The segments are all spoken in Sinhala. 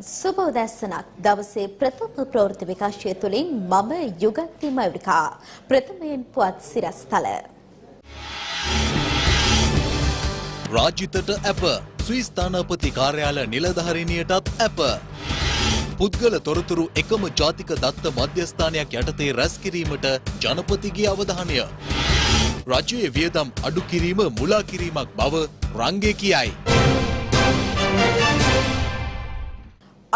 ආයුබෝවන් සුබෝදැස්සනක් දවසේ ප්‍රථම ප්‍රවෘත්ති විකාශය තුළින් මම යුගන්ති මයුරිකා ප්‍රථමයෙන් පුවත් සිරස්තල. රාජිතට ඇප. ස්වීස්ථානපති කාර්යාල නිලධහරිණියටත් ඇප. පුද්ගල තොරතුරු එකම ජාතික දත්ත මධ්‍යස්ථානයක් යටතේ රැස් කිරීමට ජනපතිගේ අවධානය. රජයේ වියදම් අඩු කිරීම මුලා කිරීමක් බව රංගේ කියයි.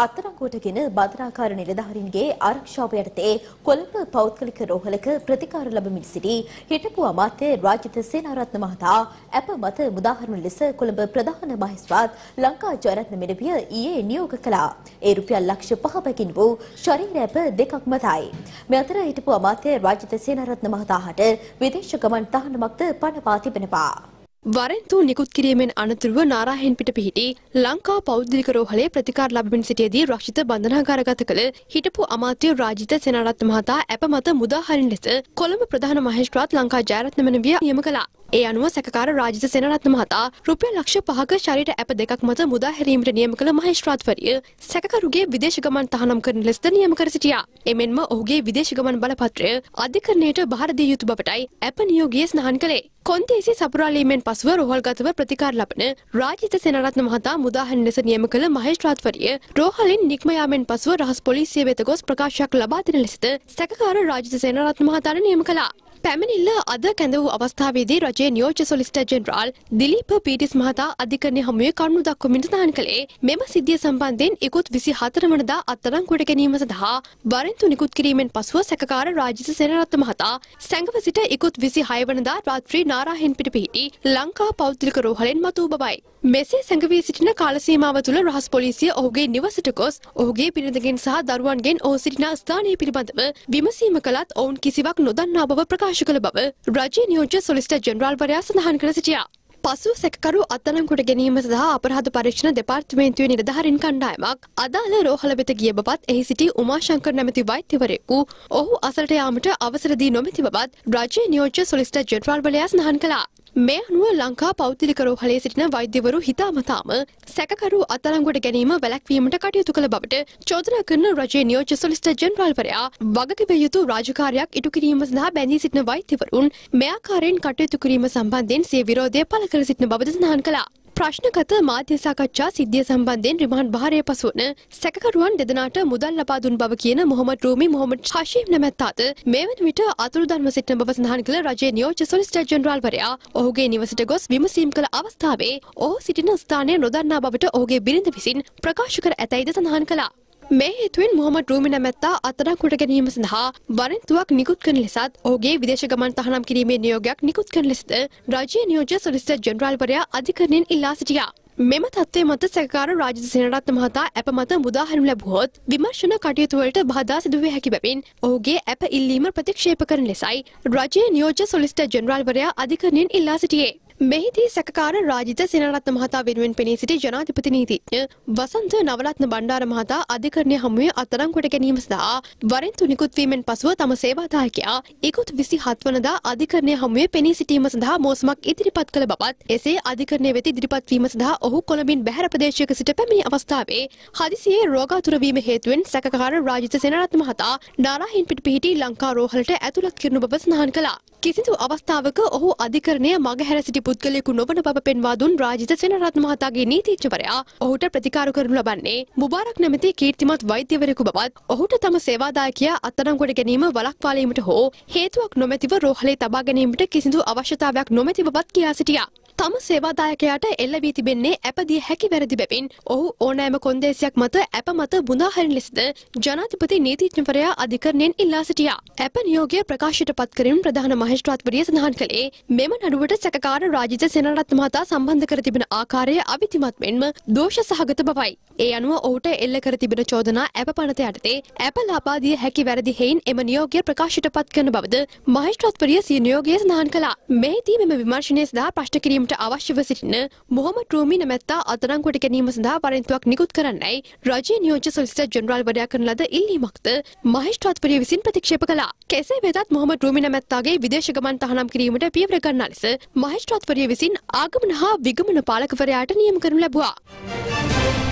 අත්තරංගුවටගෙන බදනාකාර නිලධාරීන්ගේ ආරක්ෂාව යටතේ කොළඹ පෞද්ගලික රෝහලක ප්‍රතිකාර ලබමින් සිටි හිටපු අමාත්‍ය රාජිත සේනාරත්න මහතා ඇප මත මුදාහරුණු ලෙස කොළඹ ප්‍රධාන මහේස්ත්‍රාත් ලංකා ජයරත්න මෙඩවිය ඊයේ නියෝග කළා. ඒ රුපියල් ලක්ෂ පහකින් වූ ශරීර ඇප දෙකක් මතයි. මේ අතර හිටපු අමාත්‍ය රාජිත සේනාරත්න මහතාට විදේශ ගමන් තහනමක්ද පනවා තිබෙනවා. වරෙන්තු නිකුත් කිරීමෙන් අනතුරුව නාරාහෙන් පිට පිහිටි ලංකා පෞද්ගලික රෝහලේ ප්‍රතිකාර ලබමින් සිටියදී රක්ෂිත බන්ධනාගාරගත කළ හිටපු අමාත්‍ය රාජිත සේනාරත්න මහතා ඇප මත මුදාහරින් ලෙස කොළඹ ප්‍රධාන මහේස්ත්‍රාත් ලංකා ජයරත්න මෙනවිය නියම කළා. ඒ අනුව සැකකාර රාජිත සේනරත්න මහතා රුපියල් ලක්ෂ පහක ශරීර ඇප දෙකක් මත මුදා හැරීමට නියම කළ මහේස්ත්‍රාත්වරිය සැකකරුගේ විදේශ ගමන් තහනම් කරන ලෙසද නියම කර සිටියා. එමෙන්ම ඔහුගේ විදේශ ගමන් බලපත්‍රය අධිකරණයට බාර දිය යුතු බවටයි ඇප නියෝගයේ සඳහන් කළේ. කොන්දේසි සපුරාලීමෙන් පසුව රෝහල්ගතව ප්‍රතිකාර ලබන රාජිත සේනරත්න මහතා මුදාහරින් ලෙස නියම කළ මහේස්ත්‍රාත්වරිය රෝහලින් නික්ම යාමෙන් පසුව රහස් පොලිසිය වෙත ගොස් ප්‍රකාශයක් ලබා දෙන ලෙසද සැකකාර රාජිත සේනරත්න මහතාට නියම කළා. පැමිණිල්ල අද කැඳ වූ අවස්ථාවේදී රජයේ නියෝජ්‍ය සොලිසිටර් ජෙනරාල් දිලීප පීටිස් මහතා අධිකරණය හමුවේ කරුණු දක්වමින් සඳහන් කළේ මෙම සිද්ධිය සම්බන්ධයෙන් ඉකුත් 24 වනදා අත්අඩංගුවට ගැනීම සඳහා වරෙන්තු නිකුත් කිරීමෙන් පසුව සැකකාර රාජිත සේනරත්න මහතා සැඟව සිට ඉකුත් 26 වනදා රාත්‍රී නාරාහෙන් පිට පිහිටි ලංකා පෞද්ගලික රෝහලෙන් මතු බවයි. මෙසේ සැඟවී සිටින කාල සීමාව තුළ රහස් පොලිසිය ඔහුගේ නිවසට ගොස් ඔහුගේ බිරිඳගෙන් සහ දරුවන්ගෙන් ඔහු සිටින ස්ථානය පිළිබඳව විමසීම කළත් ඔවුන් කිසිවක් නොදන්නා බව ප්‍රකාශ කළ බව රජයේ නියෝජ්‍ය සොලිසිටර් ජෙනරාල්වරයා සඳහන් කර සිටියා. පසු සැකකරු අත්අඩංගුවට ගැනීම සඳහා අපරාධ පරීක්ෂණ දෙපාර්තමේන්තුවේ නිලධාරීන් කණ්ඩායමක් අදාළ රෝහල වෙත ගිය බවත් එහි සිටි උමාශංකර් නැමැති වෛද්‍යවරයෙකු ඔහු අසලට යාමට අවසර දී නොමැති බවත් රජයේ නියෝජ්‍ය සොලිසිටර් ජෙනරාල්වරයා සඳහන් කළා. මේ අනුව ලංකා පෞද්ගලික රෝහලේ සිටින වෛද්‍යවරු හිතාමතාම සැකකරු අත්අඩංගුවට ගැනීම වැළැක්වීමට කටයුතු කළ බවට චෝදනා කරන රජයේ නියෝජ්‍ය සොලිසිටර් ජෙනරාල්වරයා වගකිව යුතු රාජකාරියක් ඉටු කිරීම සඳහා බැඳී සිටින වෛද්‍යවරුන් මේ ආකාරයෙන් කටයුතු කිරීම සම්බන්ධයෙන් සිය විරෝධය පළ කර සිටින බවද සඳහන් කළා. ප්‍රශ්නගත මාධ්‍ය සාකච්ඡා සිද්ධිය සම්බන්ධයෙන් රිමාන්ඩ් භාරය පසුවන සැකකරුවන් දෙදෙනාට මුදල් ලබා දුන් බව කියන මොහොමඩ් රූමි මොහොමඩ් හෂීම් නැමැත්තාද මේ වන විට අතුරුදන්ව සිටින බව සඳහන් කළ රජයේ නියෝජ්‍ය සොලිසිටර් ජෙනරාල්වරයා ඔහුගේ නිවසට ගොස් විමසීම් කළ අවස්ථාවේ ඔහු සිටින ස්ථානය නොදන්නා බවට ඔහුගේ බිරිඳ විසින් ප්‍රකාශ කර ඇතැයිද සඳහන් කළා. මේ හේතුවෙන් මොහමඩ් රූමි නැමැත්තා අත්අඩංගුවට ගැනීම සඳහා වරෙන්තුවක් නිකුත් කරන ලෙසත් ඔහුගේ විදේශ ගමන් තහනම් කිරීමේ නියෝගයක් නිකුත් කරන ලෙසද රජයේ නියෝජ්‍ය සොලිසිටර් ජෙනරාල්වරයා අධිකරණයෙන් ඉල්ලා සිටියා. මෙම තත්ත්වය මත සැකකාර රාජිත සේනරත්න මහතා ඇප මත මුදාහරිනු ලැබුවොත් විමර්ශන කටයුතු වලට බාධා සිදුවිය හැකි බැවින් ඔහුගේ ඇප ඉල්ලීම ප්‍රතික්ෂේප කරන ලෙසයි රජයේ නියෝජ්‍ය සොලිසිටර් ජෙනරාල්වරයා අධිකරණයෙන් ඉල්ලා සිටියේ. මෙහිදී සැකකාර රාජිත සේනරත්න මහතා වෙනුවෙන් පෙනී සිටි ජනාධිපති නීතිඥ වසන්ත නවරත්න බණ්ඩාර මහතා අධිකරණය හමුවේ අත්අඩංගුවට ගැනීම සඳහා වරෙන්තු නිකුත්වීමෙන් පසුව තම සේවාදායකයා ඉකුත් 27 වනදා අධිකරණය හමුවේ පෙනී සිටීම සඳහා මෝසමක් ඉදිරිපත් කළ බවත් එසේ අධිකරණය වෙත ඉදිරිපත් වීම සඳහා ඔහු කොළඹින් බැහැර ප්‍රදේශයක සිට පැමිණි අවස්ථාවේ හදිසියේ රෝගාතුර වීම හේතුවෙන් සැකකාර රාජිත සේනරත්න මහතා නාරාහින් පිට පිහිටි ලංකා රෝහලට ඇතුළත් කරනු බව සඳහන් කළා. කිසිදු අවස්ථාවක ඔහු අධිකරණය මගහැර සිටි පුද්ගලයෙකු නොවන බව පෙන්වා දුන් රාජිත සේනරත්න මහතාගේ නීතිඥවරයා ඔහුට ප්‍රතිකාර කරනු ලබන්නේ මුබාරක් නැමැති කීර්තිමත් වෛද්‍යවරයෙකු බවත් ඔහුට තම සේවාදායකයා අත්අඩංගුවට ගැනීම වළක්වාලීමට හෝ හේතුවක් නොමැතිව රෝහලේ තබා ගැනීමට කිසිදු අවශ්‍යතාවයක් නොමැති බවත් කියා සිටියා. තම සේවාදායකයාට එල්ල වී තිබෙන්නේ ඇපදිය හැකි වැරදි බැවින් ඔහු ඕනෑම කොන්දේසියක් මත ඇප මත බුදාහරින ලෙසද ජනාධිපති නීතිඥවරයා අධිකරණයෙන් ඉල්ලා සිටියා. ඇප නියෝගය ප්‍රකාශයට පත් කරමින් ප්‍රධාන මහේස්ත්‍රාත්වරිය සඳහන් කළේ මෙම නඩුවට සැකකාර රාජිත සේනරත්න මහතා සම්බන්ධ කර තිබෙන ආකාරය අවිතිමත් මෙන්ම දෝෂ සහගත බවයි. ඒ අනුව ඔහුට එල්ල කර තිබෙන චෝදනා ඇප පනත යටතේ ඇප ලබා දිය හැකි වැරදි හේයින් එම නියෝගය ප්‍රකාශයට පත් කරන බවද මහේස්ත්‍රාත්වරිය සිය නියෝගය සඳහන් කළා. මෙහිදී මෙම විමර්ශනය සඳහා ප්‍රශ්න කිරීමට අවශ්‍යව සිටින මොහොමඩ් රූමි නැමැත්තා අත්අඩංගුවට ගැනීම සඳහා වරෙන්තුවක් නිකුත් කරන්නයි රජයේ නියෝජ්‍ය සොලිසිටර් ජෙනරාල්වරයා කරන ලද ඉල්ලීමක්ද මහේස්ත්‍රාත්වරිය විසින් ප්‍රතික්ෂේප කළා. කෙසේ වෙතත් මොහොමඩ් රූමි නැමැත්තාගේ විදේශ ගමන් තහනම් කිරීමට පියවර ගන්නා ලෙස මහේස්ත්‍රාත්වරිය විසින් ආගමන හා විගමන පාලකවරයාට නියම කරනු ලැබුවා.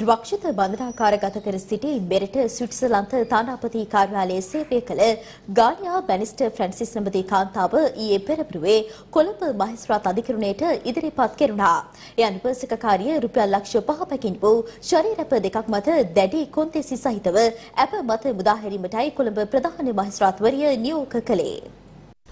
රක්ෂිත බන්ධනාකාරගත කර සිටි මෙරට ස්විට්සර්ලන්ත තානාපති කාර්යාලයේ සේවය කළ ගානියා බැනිස්ටර් ෆ්‍රැන්සිස් නමැති කාන්තාව ඊයේ පෙරපුරුවේ කොළඹ මහේස්ත්‍රාත් අධිකරණයට ඉදිරිපත් කෙරුණා. එය අනුපසකකාරිය රුපියල් ලක්ෂ පහ පැකින් වූ ශරීරප දෙකක් මත දැඩි කොන්තේසි සහිතව ඇප මත මුදාහැරීමටයි කොළඹ ප්‍රධාන මහේස්ත්‍රාත්වරිය නියෝග කළේ.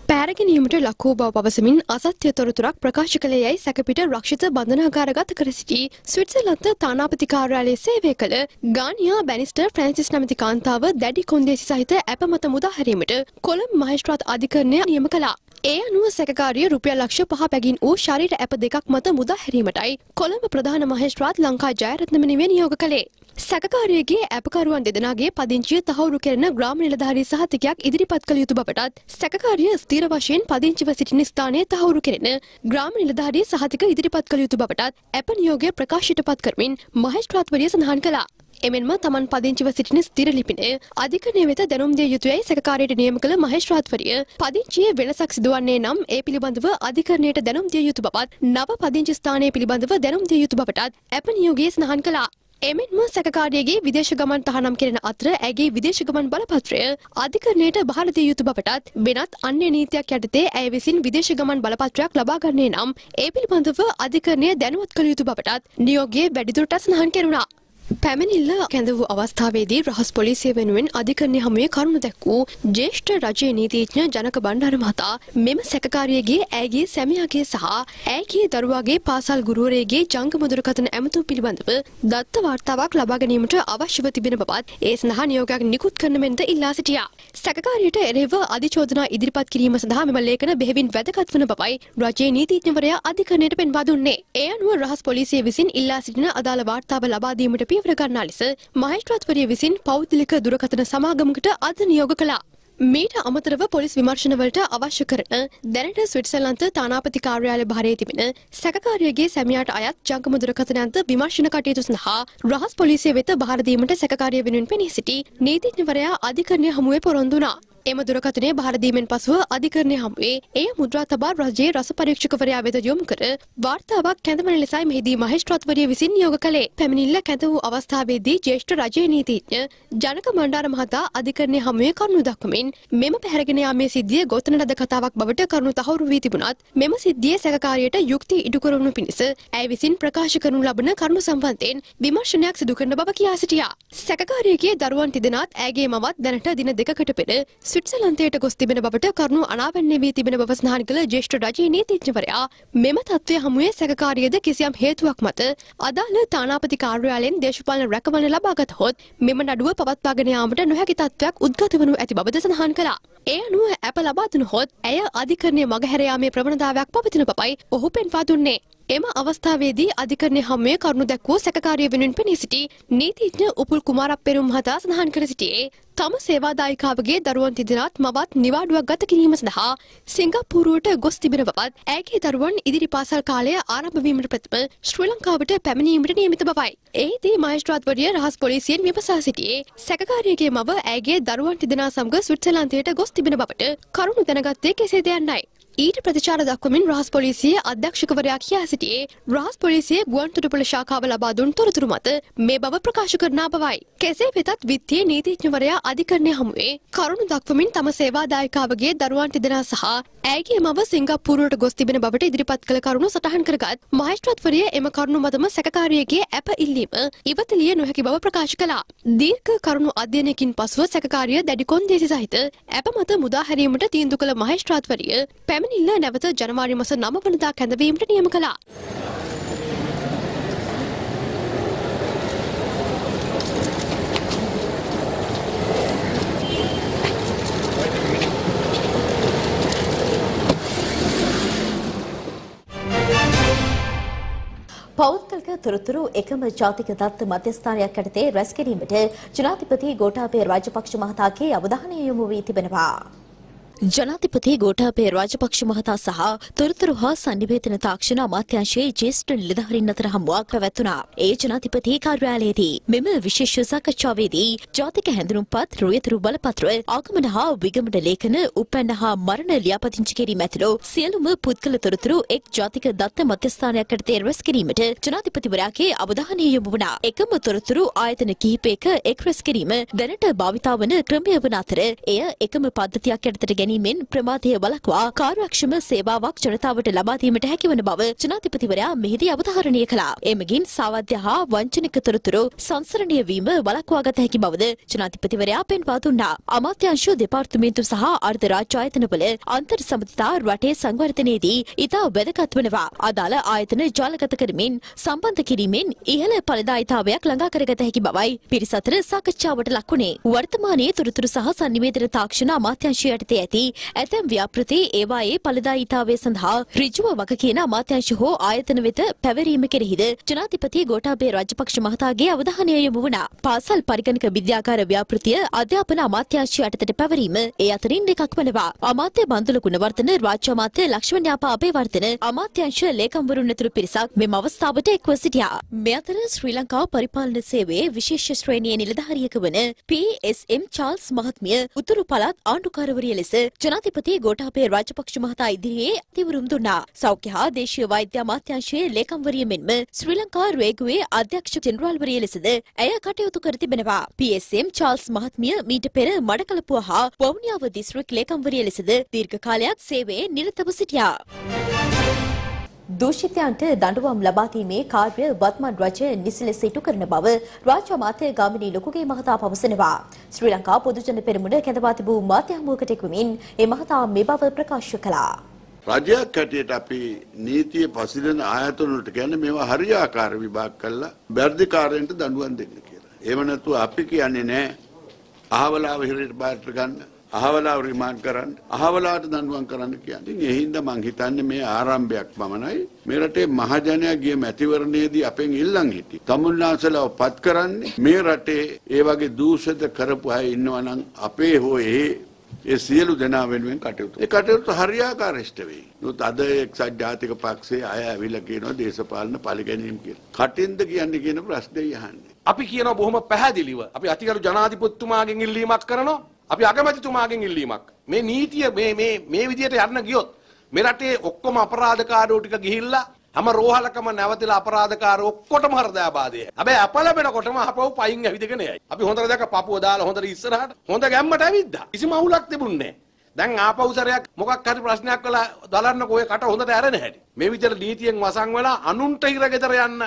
පෑරගැනීමට ලක්වූ බව පවසමින් අසත්‍ය තොරතුරක් ප්‍රකාශ කළ යැයි සැකපිට රක්ෂිත බන්ධනාගාරගත කර සිටි ස්විට්සර්ලන්ත තානාපති කාර්යාලයේ සේවය කළ ගානියා බැනිස්ටර් ෆ්‍රැන්සිස් නැමැති කාන්තාව දැඩි කොන්දේසි සහිත ඇප මත මුදාහැරීමට කොළඹ මහේස්ත්‍රාත් අධිකරණය නියම කළා. ඒ අනුව සැකකාරිය රුපියල් ලක්ෂ පහ පැගින් වූ ශරීර ඇප දෙකක් මත මුදා හැරීමටයි කොළඹ ප්‍රධාන මහේස්ත්‍රාත් ලංකා ජයරත්න මෙනිවේ නියෝග කළේ. සැකකාරියගේ ඇපකරුවන් දෙදෙනාගේ පදිංචිය තහවුරු කරන ග්‍රාම නිලධාරී සහතිකයක් ඉදිරිපත් කළ යුතු බවටත් සැකකාරිය ස්ථීර වශයෙන් පදිංචිව සිටින ස්ථානයේ තහවුරු කෙරෙන ග්‍රාම නිලධාරී සහතික ඉදිරිපත් කළ යුතු බවටත් ඇප නියෝගය ප්‍රකාශයට පත් කරමින් මහේස්ත්‍රාත්වරිය සඳහන් කළා. එමෙන්ම තමන් පදිංචිව සිටින ස්ථිර ලිපිනය අධිකරණය වෙත දැනුම් දිය යුතුයයි සැකකාරයට නියම කළ මහේස්ත්‍රාත්වරිය පදිංචියේ වෙනසක් සිදුවන්නේ නම් ඒ පිළිබඳව අධිකරණයට දැනුම් දිය යුතු බවත් නව පදිංචි ස්ථානය පිළිබඳව දැනුම් දිය යුතු බවටත් ඇප නියෝගයේ සඳහන් කළා. එමෙන්ම සැකකාරියගේ විදේශ ගමන් තහනම් කෙරෙන අතර ඇගේ විදේශ ගමන් බලපත්‍රය අධිකරණයට බහල දිය යුතු බවටත් වෙනත් අන්‍ය නීතියක් යටතේ ඇය විසින් විදේශ ගමන් බලපත්‍රයක් ලබා ගන්නේ නම් ඒ පිළිබඳව අධිකරණය දැනුවත් කළ යුතු බවටත් නියෝගයේ වැඩිදුරටත් සඳහන් කෙරුණා. පැමිණිල්ල කැඳ වූ අවස්ථාවේදී රහස් පොලිසිය වෙනුවෙන් අධිකරණය හමුවේ කරුණු දැක් වූ ජ්‍යෙෂ්ඨ රජයේ නීතිඥ ජනක බණ්ඩාර මහතා මෙම සැකකාරියගේ ඇයගේ සැමියාගේ සහ ඇයගේ දරුවාගේ පාසල් ගුරුවරයෙගේ ජංගම දුරකථන ඇමතුම් පිළිබඳව දත්ත වාර්තාවක් ලබා ගැනීමට අවශ්‍යව තිබෙන බවත් ඒ සඳහා නියෝගයක් නිකුත් කරන මෙන්ද ඉල්ලා සිටියා. සැකකාරියට එරෙහිව අධිචෝදනා ඉදිරිපත් කිරීම සඳහා මෙම ලේඛන බෙහෙවින් වැදගත් වන බවයි රජයේ නීතිඥවරයා අධිකරණයට පෙන්වා දුන්නේ. ඒ අනුව රහස් පොලිසිය විසින් ඉල්ලා සිටින අදාළ වාර්තාව ලබා දීමට පියවර ගන්නා ලෙස මහේස්ත්‍රාත්වරිය විසින් පෞද්ගලික දුරකථන සමාගමකට අද නියෝග කළා. මීට අමතරව පොලිස් විමර්ශනවලට අවශ්‍ය කරන දැනට ස්විට්සර්ලන්ත තානාපති කාර්යාලය භාරයේ තිබෙන සැකකාරියගේ සැමියාට අයත් ජංගම දුරකථනයන්ත විමර්ශන කටයුතු සඳහා රහස් පොලිසිය වෙත භාර දීමට සැකකාරිය වෙනුවෙන් පෙනී සිටි නීතිඥවරයා අධිකරණය හමුවේ පොරොන්දුනා. එම දුරකථනය භාරදීමෙන් පසුව අධිකරණය හමුවේ එය මුද්‍රා තබා රජයේ රස පරීක්ෂකවරයා වෙත යොමු කර වාර්තාවක් කැඳවන ලෙසයි මෙහිදී මහේස්ත්‍රාත්වරිය විසින් නියෝග කළේ. පැමිණිල්ල කැඳ වූ අවස්ථාවේදී ජ්‍යෙෂ්ඨ රජයේ නීතිඥ ජනක මණ්ඩාර මහතා අධිකරණය හමුවේ කරුණු දක්වමින් මෙම පැහැරගෙන යාමේ සිද්ධිය ගොතන ලද කතාවක් බවට කරුණු තහවුරු වී තිබුණත් මෙම සිද්ධියේ සැකකාරියට යුක්ති ඉටු කරනු පිණිස ඇය විසින් ප්‍රකාශ කරනු ලබන කරුණු සම්බන්ධයෙන් විමර්ශනයක් සිදු කරන බව කියා සිටියා. සැකකාරියගේ දරුවන් තිදෙනාත් ඇගේ මවත් දැනට දින දෙකකට පෙර ස්විට්සර්ලන්තයට ගොස් තිබෙන බවට කරුණු අනාවරණය වී තිබෙන බව සඳහන් කළ ජ්‍යෙෂ්ඨ රජයේ නීතිඥවරයා මෙම තත්ත්වය හමුවේ සැකකාරියද කිසියම් හේතුවක් මත අදාළ තානාපති කාර්යාලයෙන් දේශපාලන රැකවරණ ලබාගත හොත් මෙම නඩුව පවත්වාගෙන යාමට නොහැකි තත්ත්වයක් උද්ගත වනු ඇති බවද සඳහන් කළා. ඒ අනුව ඇප ලබා දුන හොත් ඇය අධිකරණය මගහැර යාමේ ප්‍රවණතාවයක් පවතින බවයි ඔහු පෙන්වා දුන්නේ. එම අවස්ථාවේදී අධිකරණය හමුවේ කරුණු දැක්වූ සැකකාරිය වෙනුවෙන් පෙනී සිටි නීතිඥ උපුල් කුමාරප්පෙරුම් මහතා සඳහන් කර සිටියේ තම සේවාදායිකාවගේ දරුවන් තිදෙනාත් මවත් නිවාඩුවක් ගත කිරීම සඳහා සිංගප්පූරුවට ගොස් තිබෙන බවත් ඇයගේ දරුවන් ඉදිරි පාසල් කාලය ආරම්භ වීමට ප්‍රථම ශ්‍රී ලංකාවට පැමිණීමට නියමිත බවයි. එහිදී මහේස්ත්‍රාත්වරිය රහස් පොලිසියෙන් විමසා සිටියේ සැකකාරියගේ මව ඇයගේ දරුවන් තිදෙනා සමග ස්විට්සර්ලන්තයට ගොස් තිබෙන බවට කරුණු දැනගත්තේ කෙසේද යන්නයි. ඊට ප්‍රතිචාර දක්වමින් රහස් පොලිසිය අධ්‍යක්ෂකවරයා කියා සිටියේ රහස් පොලිසිය ගුවන්තොටුපොළ ශාඛාව ලබා දුන් තොරතුරු මත මේ බව ප්‍රකාශ කරනා බවයි. කෙසේ වෙතත් විත්තියේ නීතිඥවරයා අධිකරණය හමුවේ කරුණු දක්වමින් තම සේවාදායකාවගේ දරුවන් තිදෙනා සහ ඇයගේ මව සිංගප්පූරුවට ගොස් තිබෙන බවට ඉදිරිපත් කළ කරුණු සටහන් කරගත් මහේස්ත්‍රාත්වරිය එම කරුණු මතම සැකකාරියගේ ඇප ඉල්ලීම ඉවතලිය නොහැකි බව ප්‍රකාශ කළා. දීර්ඝ කරුණු අධ්‍යයනයකින් පසුව සැකකාරිය දැඩි කොන්දේසි සහිත ඇප මත මුදා හැරීමට තීන්දුව කළ මහේස්ත්‍රාත්වරිය පැමිණිල්ල නැවත ජනවාරි මස නම වනදා කැඳවීමට නියම කළා. පෞද්ගලික තොරතුරු එකම ජාතික දත්ත මධ්‍යස්ථානයක් යටතේ රැස් කිරීමට ජනාධිපති ගෝඨාභය රාජපක්ෂ මහතාගේ අවධානය යොමු වී තිබෙනවා. ජනාධිපති ගෝඨාභය රාජපක්ෂ මහතා සහ තොරතුරු හා සංනිවේදන තාක්ෂණ අමාත්‍යාංශයේ ජ්‍යෙෂ්ඨ නිලධාරීන් අතර හමුවක් පැවැත්වුණා. ඒ ජනාධිපති කාර්යාලයේදී මෙම විශේෂ සාකච්ඡාවේදී ජාතික හැඳුනුම්පත් රුයතුරු බලපත්‍ර ආගමන හා විගමන ලේඛන උපැන්න හා මරණ ලියාපදිංචි කිරීම ඇතුළු සියලුම පුද්ගල තොරතුරු එක් ජාතික දත්ත මධ්‍යස්ථානයක් යටතේ රැස් කිරීමට ජනාධිපතිවරයාගේ අවධානය යොමු වුණා. එකම තොරතුරු ආයතන කිහිපයක එක් රැස් කිරීම දැනට භාවිතා වන ක්‍රමය වන අතර එය එකම පද්ධතියක් යටතට ගැනීමෙන් ප්‍රමාදය වළක්වා කාර්යක්ෂම සේවාවක් ජනතාවට ලබා දීමට හැකිවන බව ජනාධිපතිවරයා මෙහිදී අවධාරණය කළා. එමගින් සාවද්‍ය හා වංචනික තොරතුරු සංසරණය වීම වළක්වා ගත හැකි බවද ජනාධිපතිවරයා පෙන්වා දුන්නා. අමාත්‍යාංශ දෙපාර්තමේන්තු සහ අර්ධ රාජ්‍ය ආයතනවල අන්තර් සමතිතා රටේ සංවර්ධනයේදී ඉතා වැදගත් වනවා. අදාළ ආයතන ජාලගත කරමින් සම්බන්ධ කිරීමෙන් ඉහළ ඵලදායීතාවයක් ළඟා කරගත හැකි බවයි පිරිස අතර සාකච්ඡාවට ලක්වුණේ. වර්තමානයේ තොරතුරු සහ සංනිවේදන තාක්ෂණ අමාත්‍යාංශය යටතේ ඇති ඇතැම් ව්‍යාපෘති ඒවායේ ඵලදායීතාවය සඳහා ඍජුව වග කියන අමාත්‍යාංශ හෝ ආයතන වෙත පැවරීම කෙරෙහිද ජනාධිපති ගෝඨාභය රාජපක්ෂ මහතාගේ අවධානය යොමු වුණා. පාසල් පරිගණක විද්‍යාගාර ව්‍යාපෘතිය අධ්‍යාපන අමාත්‍යාංශය යටතට පැවරීම ඒ අතරින් එකක් වනවා. අමාත්‍ය බන්දුල ගුණවර්ධන රාජ්‍ය අමාත්‍ය ලක්ෂ්මන් යාපා අබේවර්ධන අමාත්‍යාංශ ලේකම්වරුන් ඇතුළු පිරිසක් මෙම අවස්ථාවට එක්ව සිටියා. මේ අතර ශ්‍රී ලංකා පරිපාලන සේවයේ විශේෂ ශ්‍රේණියේ නිලධාරියක වන PSM චාල්ස් මහත්මිය උතුරු පළාත් ආණ්ඩුකාරවරිය ලෙස ජනාධිපති ගෝඨාභය රාජපක්ෂ මහතා ඉදිරියේ අතිවරුම් දුන්නා. සෞඛ්‍ය හා දේශීය වෛද්‍ය අමාත්‍යාංශයේ ලේකම්වරිය මෙන්ම ශ්‍රී ලංකා රේගුවේ අධ්‍යක්ෂ ජෙනරාල්වරිය ලෙසද ඇය කටයුතු කර තිබෙනවා. PSM චාල්ස් මහත්මිය මීට පෙර මඩකලපුව හා වවුනියාව දිස්ත්‍රික් ලේකම්වරිය ලෙසද දීර්ඝ කාලයක් සේවයේ නිරතව සිටියා. දූෂිතයන්ට දඬුවම් ලබා දීමේ කාර්ය වත්මන් රජය නිසි ලෙස ඉටු කරන බව රාජ්‍ය අමාත්‍ය ගාමිණී ලොකුගේ මහතා පවසනවා. ශ්‍රී ලංකා පොදුජන පෙරමුණ කැඳවා තිබූ මාධ්‍ය හමුවකට එක්වමින් ඒ මහතා මේ බව ප්‍රකාශ කළා. රජයක් හැටියට අපි නීතිය පසිදෙන ආයතන වලට කියන්නේ මේවා හරියාකාර විභාග කරලා බැර්ධිකාරයන්ට දඬුවම් දෙන්න කියලා. එහෙම නැතුව අපි කියන්නේ නෑ අහවලාව හිරේට බාරට ගන්න අහවලාව රිමාන්ඩ් කරන්න අහවලාට දඬුවම් කරන්න කියන්නේ. ඉතින් ඒ හින්දා මං හිතන්නේ මේ ආරම්භයක් පමණයි. මේ රටේ මහජනයා ගිය මැතිවරණයේදී අපෙන් ඉල්ලන් හිටියේ. තමුන්නාන්සලාව පත් කරන්නේ මේ රටේ ඒ වගේ දූෂිත කරපු අය ඉන්නවා නම් අපේ හෝ ඒ ඒ සියලු දෙනා වෙනුවෙන් කටයුතු. ඒ කටයුතු හරියාකාරයිෂ්ට වෙයි. නමුත් අද එක්සත් ජාතික පක්ෂයේ අය ඇවිල්ලා කියනවා දේශපාලන පරිගැනීම් කියලා. කටින්ද කියන්නේ කියන ප්‍රශ්නේ යහන්නේ. අපි කියනවා බොහොම පැහැදිලිව අපි අතිගරු ජනාධිපතිතුමාගෙන් ඉල්ලීමක් කරනවා. අපි අගමැතිතුමාගෙන් ඉල්ලීමක්. මේ නීතිය මේ මේ මේ විදියට යන්න ගියොත් මේ රටේ ඔක්කොම අපරාධකාරයෝ ටික ගිහිල්ලා හැම රෝහලකම නැවතිලා අපරාධකාරයෝ ඔක්කොටම හෘදයාබාධය. හැබැයි අප ලැබෙනකොටම අපව පයින් ඇවිදගෙන යයි. අපි හොඳට දැක පපුව දාලා හොඳට ඉස්සරහට හොඳ ගැම්මට ඇවිද්දා. කිසිම අවුලක් තිබුණේ නැහැ. දැන් ආපහු සැරයක් මොකක් හරි ප්‍රශ්නයක් කළා බලන්නකෝ ඔය කට හොඳට ඇරෙන හැටි. මේ විදිහට නීතියෙන් වසන් වෙලා අනුන්ට හිරගෙදර යන්න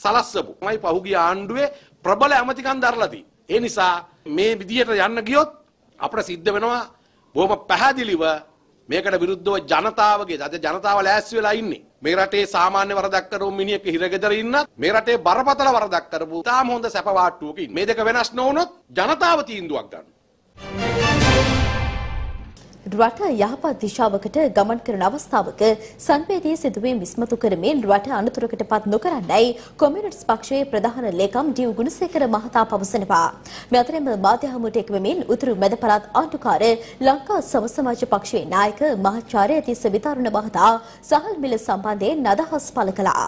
සලස්සපු. මයි පහුගිය ආණ්ඩුවේ ප්‍රබල ඇමතිකම් දරලා ඒ නිසා මේ විදිහට යන්න ගියොත් අපිට සිද්ධ වෙනවා බොහොම පැහැදිලිව මේකට විරුද්ධව ජනතාවගේ අද ජනතාව ලෑස්ති වෙලා ඉන්නේ. මේ රටේ සාමාන්‍ය වරදක් කරපු මිනිහෙක් හිරගෙදර ඉන්නත් මේ රටේ බරපතල වරදක් කරපු තාම හොඳ සැප වාට්ටුවක ඉන්න. මේ දෙක වෙනස් නොවුනොත් ජනතාව තීන්දුවක් ගන්නවා. රට යහපත් දිශාවකට ගමන් කරන අවස්ථාවක සංවේදී සිදුවීම් විස්මතු කරමින් රට අනතුරකට පත් නොකරන්නයි කොමියුනිස්ට් පක්ෂයේ ප්‍රධාන ලේකම් ඩිව් ගුණසේකර මහතා පවසනවා. මේ අතරින්ම මාධ්‍ය හමුවට එක්වමින් උතුරු මැද පළාත් ආණ්ඩුකාර ලංකා සම සමාජ පක්ෂයේ නායක මහාචාර්ය තිස්ස විතාරුණ මහතා සහල් මිල සම්බන්ධයෙන් අදහස් පළ කළා.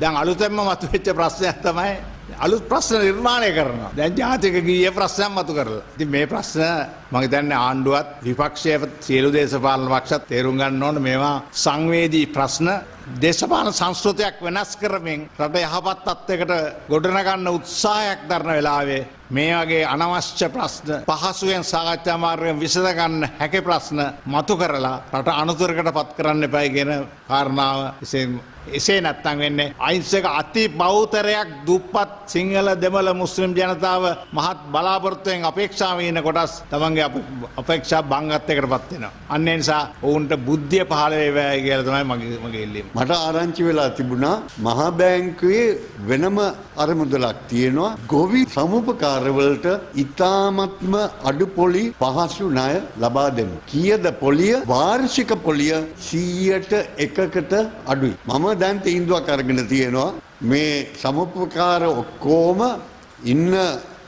දැන් අලුතෙන්ම මතුවෙච්ච ප්‍රශ්නයක් තමයි අලුත් ප්‍රශ්න නිර්මාණය කරනවා. දැන් ජාතික ගීය ප්‍රශ්නයක් මතු කරලා. ඉතින් මේ ප්‍රශ්න මම හිතන්නේ ආණ්ඩුවත් විපක්ෂයේ සියලු දේශපාලන පක්ෂත් තේරුම් ගන්න ඕන මේවා සංවේදී ප්‍රශ්න දේශපාලන සංස්කෘතියක් වෙනස් කරමින් රට යහපත් තත්ත්වයකට ගොඩනගන්න උත්සාහයක් දරන වෙලාවේ මේ වගේ අනවශ්‍ය ප්‍රශ්න පහසුවෙන් සාකච්ඡා මාර්ගයෙන් විසඳගන්න හැකි ප්‍රශ්න මතු කරලා රට අනුතරකට පත් කරන්න එපයි කියන කාරණාව එසේ නැත්තම් වෙන්නේ අහිංසක අති බෞතරයක් දුප්පත් සිංහල දෙමළ මුස්ලිම් ජනතාව මහත් බලාපොරොත්තුවෙන් අපේක්ෂාව ඉන්න කොටස් තමන්ගේ අපේක්ෂා බංගත්තයකට පත් වෙනවා. අන්න ඒ නිසා ඔවුන්ට බුද්ධිය පහළ වේවයි කියලා තමයි මගේ මගේ ඉල්ලීම. මට ආරංචි වෙලා තිබුණා මහා බැංකුවේ වෙනම අරමුදලක් තියෙනවා ගොවි සමුපකාරවලට ඉතාමත්ම අඩු පොලි පහසු ණය ලබා දෙමු. කීයද පොලිය? වාර්ෂික පොලිය 100ට එකකට අඩුයි. මම දැන් තීන්දුවක් අරගෙන තියෙනවා. මේ සමුපකාර ඔක්කොම ඉන්න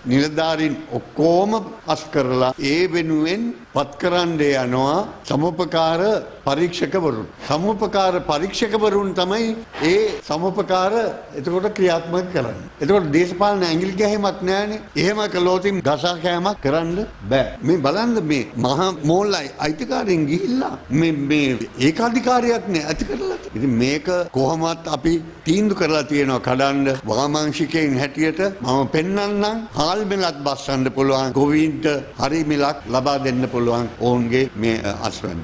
නිලධාරීන් ඔක්කොම පස් කරලා ඒ වෙනුවෙන් පත්කරන්න යනවා සමුපකාර පරීක්ෂකවරුන්. සමුපකාර පරීක්ෂකවරුන් තමයි ඒ සමුපකාර එතකොට ක්‍රියාත්මක කරන්න. එතකොට දේශපාලන ඇගිල් ගැහෙමක් නෑනේ. එහෙම කළෝතින් ගසා කෑමක් කරන්න බෑ. මේ බලන්න මේ මහා මෝල්ලයි අයිතිකාරයෙන් ගිහිල්ලා මේ මේ ඒකාධිකාරයක් නෑ ඇති කරලා. ඉතින් මේක කොහොමත් අපි තීන්දු කරලා තියෙනවා කඩන්න වාමාංශිකයින් හැටියට මම පෙන්වන්නම් හාල් මෙලත් බස්සන්න පුළුවන් ගොවීන්ට හරි මිලක් ලබා දෙන්න පුළුවන් ඔවුන්ගේ මේ අස්වැන්න.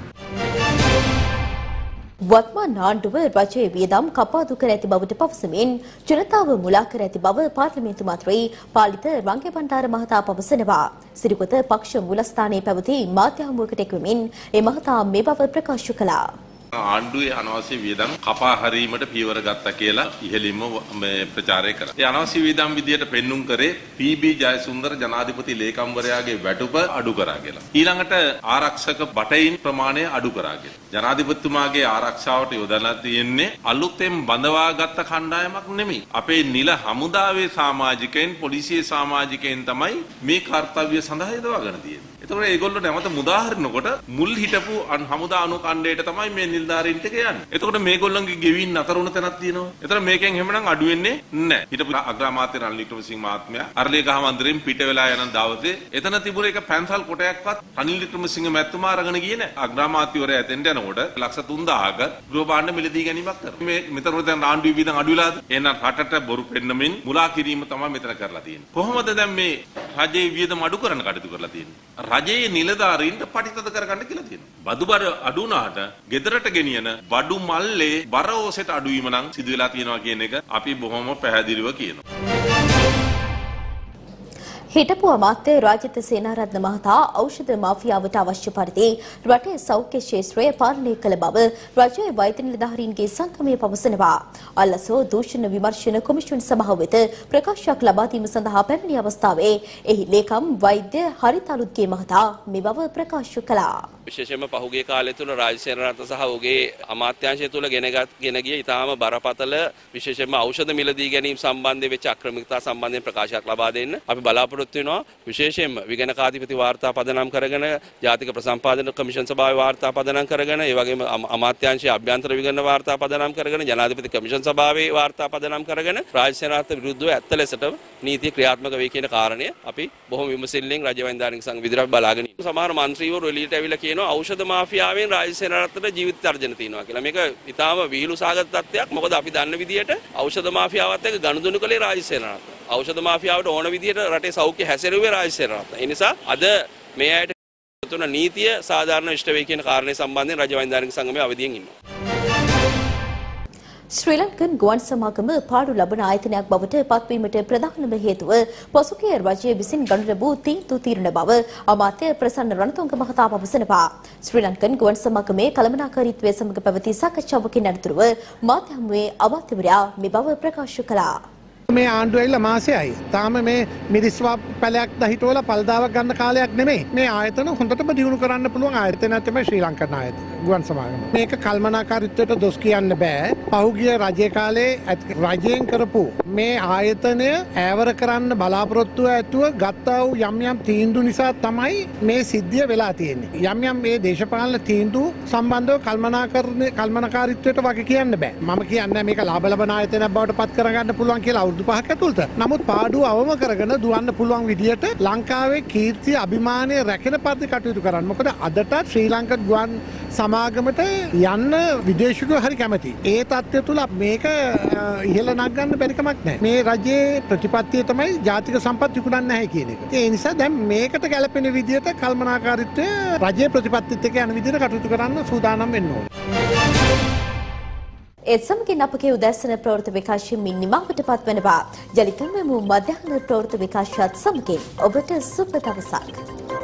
වත්මන් ආණ්ඩුව රජයේ වියදම් කපාදු කර ඇති බවට පවසමින් ජනතාව මුලා කර ඇති බව පාර්ලිමේන්තු මන්ත්‍රී පාලිත රංගේ බණ්ඩාර මහතා පවසනවා. සිරිකොත පක්ෂ මූලස්ථානයේ පැවති මාධ්‍ය හමුවකට එක්වමින් ඒ මහතා මේ බව ප්‍රකාශ කළා. ආණ්ඩුවේ අනවශ්‍ය වියදම් කපා හරීමට පියවර ගත්තා කියලා ඉහළින්ම මේ ප්‍රචාරය කරා. ඒ අනවශ්‍ය වියදම් විදියට පෙන්눔 කරේ පී.බී. ජයසුන්දර ජනාධිපති ලේකම්වරයාගේ වැටුප අඩු කරා කියලා. ඊළඟට ආරක්ෂක බටයින් ප්‍රමාණය අඩු කරා කියලා. ජනාධිපතිතුමාගේ ආරක්ෂාවට යොදලා තියෙන්නේ අලුතෙන් බඳවාගත්ත කණ්ඩායමක් නෙමෙයි. අපේ නිල හමුදාවේ සමාජිකයන් පොලිසියේ සමාජිකයන් තමයි මේ කාර්යය සඳහා යොදවාගෙන තියෙන්නේ. එතකොට ඒගොල්ලෝ නැවත මුදාහරිනකොට මුල් හිටපු අන් හමුදා අනු කණ්ඩේට තමයි මේ නිලධාරීන්ට යන්නේ. එතකොට මේගොල්ලන්ගේ ගෙවින් නතර වුණ තැනක් තියෙනවා. එතන මේකෙන් එහෙමනම් අඩු වෙන්නේ නැහැ. හිටපු අග්‍රාමාත්‍ය රනිල් වික්‍රමසිංහ මහත්මයා අරලියගහ මන්දිරයෙන් පිට වෙලා යන දවසේ එතන තිබුණ එක පැන්සල් කොටයක්වත් රනිල් වික්‍රමසිංහ මැතිතුමා අරගෙන ගියේ නැහැ. අග්‍රාමාත්‍යවරයා එතෙන්ට යනකොට ලක්ෂ 3000ක ගෘහ භාණ්ඩ මිලදී ගැනීමක් කරා. මේ මෙතන දැන් ආණ්ඩු විවිධ අඩු වෙලාද? එහෙනම් රටට බොරු පෙන්නමින් මුලා කිරීම තමයි මෙතන කරලා තියෙන්නේ. කොහොමද දැන් මේ රජයේ වියදම අඩු කරන්න කටයුතු කරලා තියෙන්නේ? රජයේ නිලධාරීන්ට පටිතද කරගන්න කියලා තියෙනවා. බදු බර අඩු වුණාට ගෙදරට ගෙනියන බඩු මල්ලේ බර ඕසෙට අඩුවීම නම් සිදු වෙලා තියෙනවා කියන එක අපි බොහොම පැහැදිලිව කියනවා. හිටපු අමාත්‍ය රාජිත සේනාරත්න මහතා ඖෂධ මාෆියාවට අවශ්‍ය පරිදි රටේ සෞඛ්‍ය ක්ෂේත්‍රය පාලනය කළ බව රජයේ වෛද්‍ය නිලධාරීන්ගේ සංගමය පවසනවා. අල්ලසෝ දූෂණ විමර්ශන කොමිෂන් සභාව වෙත ප්‍රකාශයක් ලබා දීම සඳහා පැමිණි අවස්ථාවේ එහි ලේකම් වෛද්‍ය හරිත අලුත්ගේ මහතා මේ බව ප්‍රකාශ කළා. විශේෂයෙන්ම පහුගිය කාලය තුල රාජසේනරත්න සහ ඔහුගේ අමාත්‍යාංශය තුල ගෙනගත් ගෙන ගිය ඉතාම බරපතල විශේෂයෙන්ම ඖෂධ මිලදී ගැනීම සම්බන්ධයෙන් වෙච්ච අක්‍රමිකතා සම්බන්ධයෙන් ප්‍රකාශයක් ලබා දෙන්න අපි බලාපොරොත්තු බලාපොරොත්තු වෙනවා. විශේෂයෙන්ම විගණකාධිපති වාර්තා පදනම් කරගෙන ජාතික ප්‍රසම්පාදන කමිෂන් සභාවේ වාර්තා පදනම් කරගෙන ඒ වගේම අමාත්‍යාංශයේ අභ්‍යන්තර විගණන වාර්තා පදනම් කරගෙන ජනාධිපති කමිෂන් සභාවේ වාර්තා පදනම් කරගෙන රාජ්‍ය සේනාධිපති විරුද්ධව ඇත්ත ලෙසට නීතිය ක්‍රියාත්මක වෙයි කියන කාරණය අපි බොහොම විමසිල්ලෙන් රජ වෛද්‍යවරයෙක් සංග විදිහට බලාගෙන ඉන්නවා. සමහර මන්ත්‍රීවරු එළියට ඇවිල්ලා කියනවා ඖෂධ මාෆියාවෙන් රාජ්‍ය සේනාධිපතිට ජීවිත තර්ජන තියෙනවා කියලා. මේක ඊටාම විහිළු සාගත තත්ත්වයක්. මොකද අපි දන්න විදිහට ඖෂධ මාෆියාවත් එක්ක ගනුදෙනු කළේ රාජ්‍ය සේනාධිපති ඖෂධ මාෆියාවට ඕන විදිහට රටේ සෞඛ්‍ය හැසිරුවේ රාජසේනාරත්න. ඒ නිසා අද මේ අයට තුන නීතිය සාධාරණ ඉෂ්ට වේ කියන කාරණේ සම්බන්ධයෙන් රජ වෛද්‍යානික සංගමය අවදියෙන් ඉන්නවා. ශ්‍රී ලංකන් ගුවන් සමාගම පාඩු ලබන ආයතනයක් බවට පත්වීමට ප්‍රධානම හේතුව පසුගිය රජය විසින් ගනු ලැබූ තීන්දුව తీරන බව අමාත්‍ය ප්‍රසන්න රණතුංග මහතා පවසනවා. ශ්‍රී ලංකන් ගුවන් සමාගමේ කළමනාකාරීත්වය සමග පැවති සාකච්ඡාවකින් අනතුරුව මාධ්‍ය හමුවේ අමාත්‍යවරයා මේ බව ප්‍රකාශ කළා. මේ ආණ්ඩුව ඇවිල්ලා මාසයයි. තාම මේ මිරිස්වා පැලයක් දහිටවල පල්දාවක් ගන්න කාලයක් නෙමෙයි. මේ ආයතන හොඳටම දියුණු කරන්න පුළුවන් ආයතනයක් තමයි ශ්‍රී ලංකන් ආයතන. ගුවන් සමාගම. මේක කල්මනාකාරීත්වයට දොස් කියන්න බෑ. පහුගිය රජය කාලේ රජයෙන් කරපු මේ ආයතනය ඈවර කරන්න බලාපොරොත්තු ඇතුව ගත්තා වූ යම් යම් තීන්දුව නිසා තමයි මේ සිද්ධිය වෙලා තියෙන්නේ. යම් යම් මේ දේශපාලන තීන්දුව සම්බන්ධව කල්මනාකරණය කල්මනාකාරීත්වයට වගේ කියන්න බෑ. මම කියන්නේ මේක ලාභ ලබන ආයතනයක් බවට පත් කරගන්න පුළුවන් කියලා අවුරුදු පහක් ඇතුළත. නමුත් පාඩුව අවම කරගෙන දුවන්න පුළුවන් විදියට ලංකාවේ කීර්තිය අභිමානය රැකෙන පරිදි කටයුතු කරන්න. මොකද අදටත් ශ්‍රී ලංකා ගුවන් සමාගමට යන්න විදේශිකයෝ හරි කැමති. ඒ තත්ත්වය තුළ මේක ඉහළ නගන්න බැරිකමක් නැහැ. මේ රජයේ ප්‍රතිපත්තිය තමයි ජාතික සම්පත් විකුණන්න නැහැ කියන එක. ඒ නිසා දැන් මේකට ගැලපෙන විදියට කල්මනාකාරීත්වය රජයේ ප්‍රතිපත්තිත් එක්ක යන විදියට කටයුතු කරන්න සූදානම් වෙන්න ඕනේ. ඒත් සමගින් අපගේ උදැසන ප්‍රවෘත්ති විකාශයෙන් නිමවට පත්වනවා. ජලිතම මු මධ්‍යහන ප්‍රවෘත්ති විකාශයත් සමගින් ඔබට සුබ දවසක්.